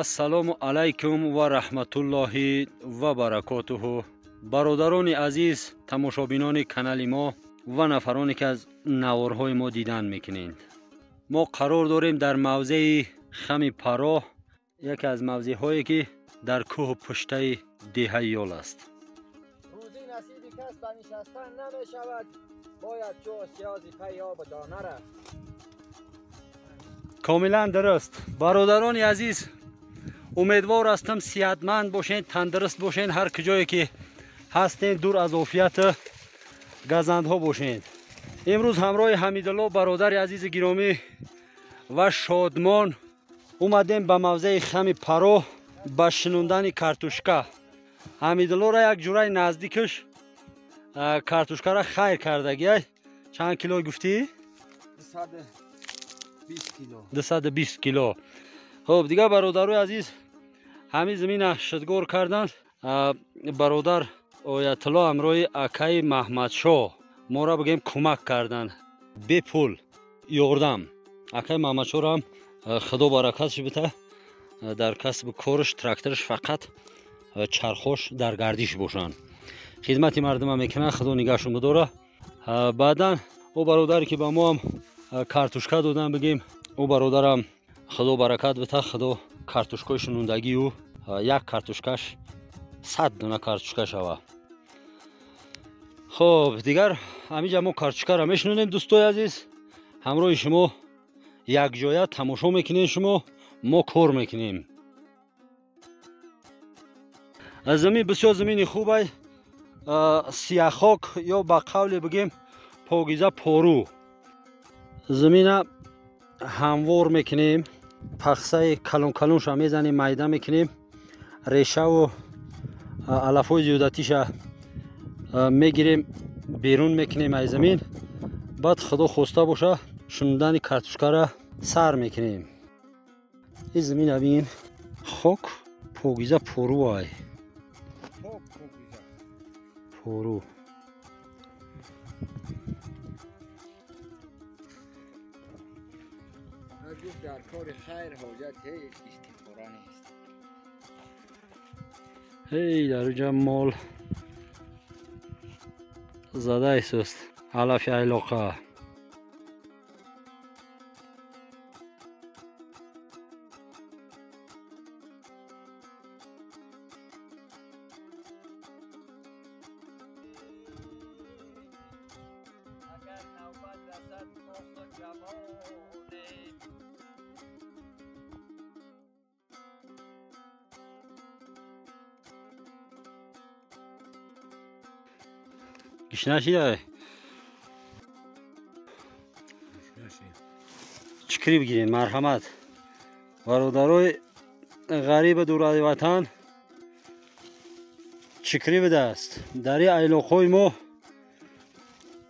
ассалому алайкум ва раҳматуллоҳи ва баракотуҳу бародарони азиз тамошобинони канали мо ва нафароне ки аз наворҳои мо дидан мекунед мо қарор дорем дар мавзеи хами паро яке аз мавзеъҳое ки дар кӯҳу пуштаи деҳаи ёл аст рӯзӣ насиби кас ба нишастан намешавад бояд чӯ сиёзи паи об дона рафт комилан дуруст бародарони азиз امیدوار هستم سیادمند باشین تندرست باشین هر کجایی که هستین دور از عافیت گزندها باشین امروز همراه حمیدالله برادر عزیز گرامی و شادمان اومدیم به موضع خمی پرو به شنوندن کارتوشکا حمیدالله را یک جورای نزدیکش کارتوشکا را خیر کردگی چند کیلو گفتی؟ 220 کیلو 220 کیلو خب دیگه برادر عزیز ҳамин замина шидгор карданд бародар оятулло ҳамроҳи акаи маҳмадшоҳ моро бигем кӯмак карданд бепул ёрдам акаи маҳмадшоҳрам худо баракатш бита дар касбу корш тракторш фақат чархош дар гардиш бошанд хизмати мардума мекунад худо нигаҳшон бидора баъдан ӯ бародаре ки ба моам картушка додан бигем ӯ бародарам худо баракат бита худо картушкаи шунундагию Як картушкаш сад дона картушка шава. Хоб дигар ҳамиҷа мо картушкаро мешунонем дӯстои азиз. Ҳамроҳи шумо якҷоя тамошо мекунем шумо мо кор мекунем. Замин бисёр замини хубай сияхок ё ба қавле бигем покиза пору. Замина ҳамвор мекунем пахсаи калонкалонша мезанем майда мекунем ریشه و علفوی زیودتیش می‌گیریم بیرون می‌کنیم از زمین. بعد خدا خوسته باشه شندن کارتوشکا را سر می‌کنیم. این زمین ببین خاک پوگیزه پرو های پرو. در کار خیر حاجت هیچ استخبارا نیست. هيدا رجع مول زاداي سوست على في علاقة Jabal. İş nəşi ya? چکری بگیرین مرحمت برادرای غریب دور از وطن چکری دست در این ایلاخوی ما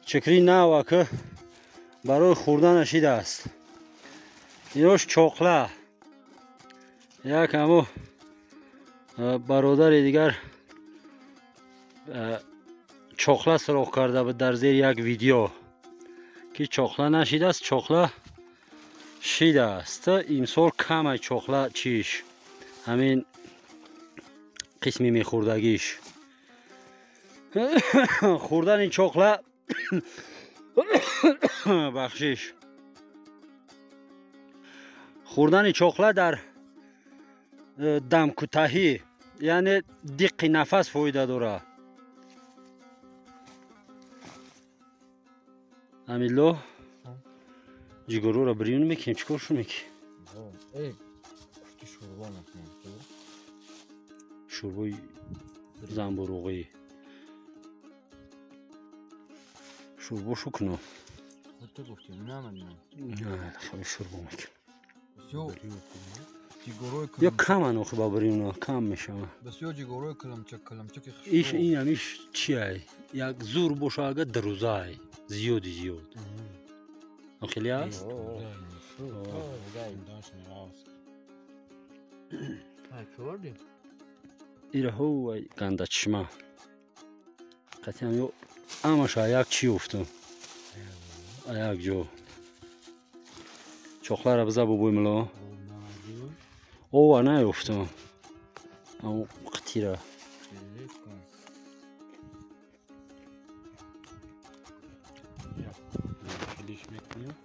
چکری نه که برای خوردن اشیده است یاش چاقله یک امو برادر دیگر чоқла суроғ карда буд дар зери як видео ки чоқла нашидааст. Чоқла шидааст. Имсол камай чоқла чиш? Ҳамин қисми мехӯрдагиш. Хӯрдани чоқла бахшиш. Хӯрдани чоқла дар э, дамкӯтаҳӣ яъне диққи нафас фоида дорад амилло ҷигароро бирён мекунем чӣ коршо мекӣ шӯрбои занбуруғӣ шӯрбошу куно шӯрбо мекун ё каман охи ба бирёно кам мешавад иш инам иш чиай як зур боша ага زیادی زیاد. خیلی هست؟ ایره ها و گنده چشما قطعا یا اماش یک چی افتم. یک جو. چخله را بزا بو ملا. او نه افتم. او قطیره. خیلیش می‌کنیم.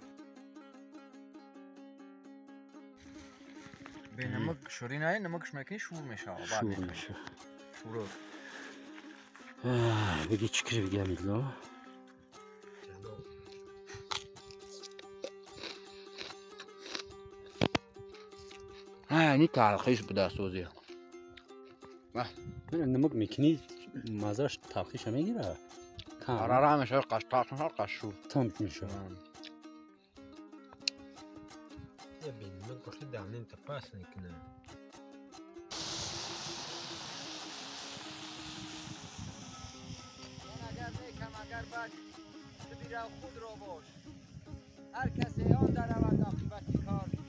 به نمک شوری نه نمکش می‌کنی شور میشه شور میشه. شور. بگی چکری بگم ایلا این تلخیش دست سوزی من نمک می‌کنی مزاش تلخیش می‌گیره آره آره همیشه قش تلخ میشه قش شور تام میشه Ya benim tapasın. اگر ببیره خود را باش هر کسی آن در رود عاقبت کار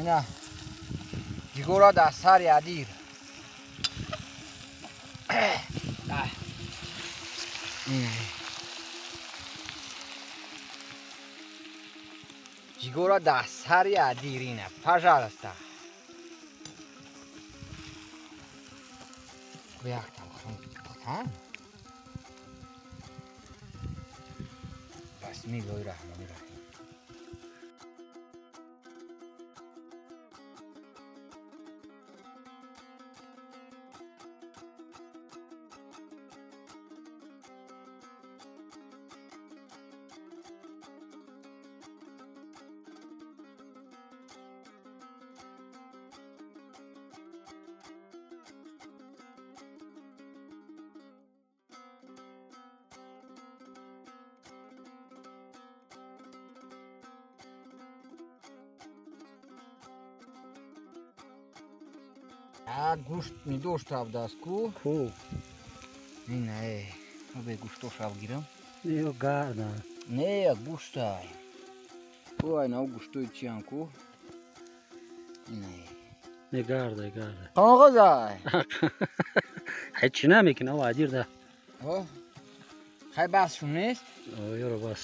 اینا. جگورا در سر یادیر جگورا در سر یادیر اینه پجالستا بیاک تا بسم الله الرحمن الرحیم А гӯшт медоштав дастку ху инае обе э, гӯштошав гирам? Ё гарда не гӯштай ку айнав гӯштои чиам ку? Инае э. не гарда гарда. Қоғозай ҳечи намекунав адирда. Хай басшум нест? Ёро бас.